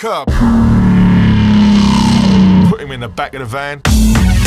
curb. Put him in the back of the van.